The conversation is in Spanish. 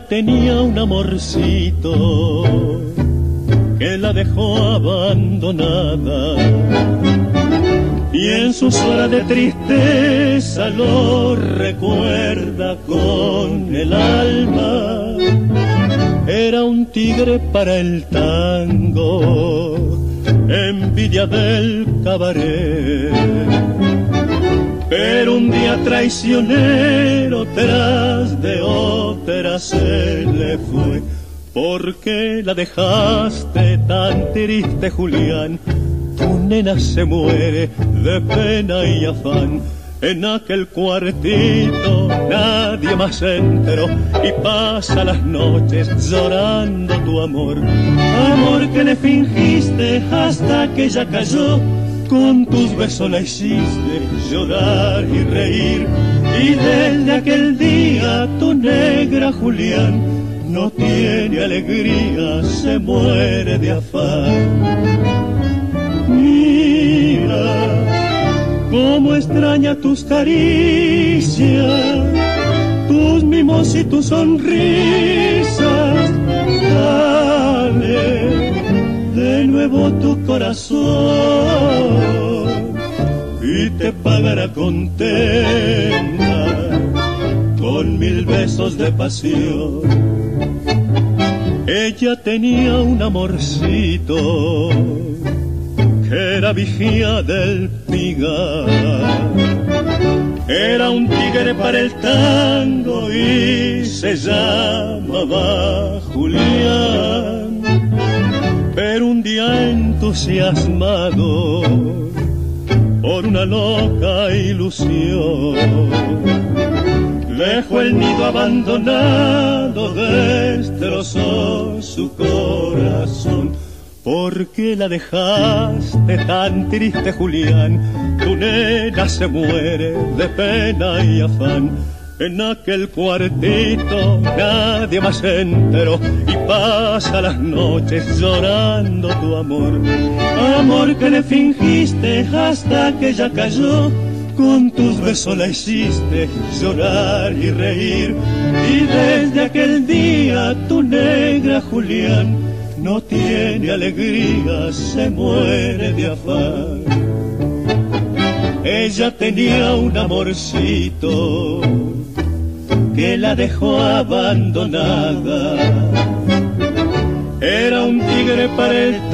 Tenía un amorcito que la dejó abandonada y en sus horas de tristeza lo recuerda con el alma. Era un tigre para el tango, envidia del cabaret. Pero un día traicionero tras de otra se le fue. ¿Por qué la dejaste tan triste, Julián? Tu nena se muere de pena y afán. En aquel cuartito nadie más se enteró y pasa las noches llorando tu amor. Amor que le fingiste hasta que ya cayó. Con tus besos la hiciste llorar y reír. Y desde aquel día tu negra Julián no tiene alegría, se muere de afán mira cómo extraña tus caricias, tus mimos y tus sonrisas. Dale nuevo tu corazón y te pagará contenta con mil besos de pasión. Ella tenía un amorcito era vigía del pigar. Era un tigre para el tango y se llamaba Julián. Entusiasmado por una loca ilusión, dejó el nido abandonado, destrozó su corazón ¿Por qué la dejaste tan triste, Julián? Tu nena se muere de pena y afán. En aquel cuartito nadie más se enteró y pasa las noches llorando tu amor. Amor que le fingiste hasta que ya cayó. Con tus besos la hiciste llorar y reír. Y desde aquel día tu negra Julián no tiene alegría, se muere de afán. Ella tenía un amorcito que la dejó abandonada. Era un tigre para el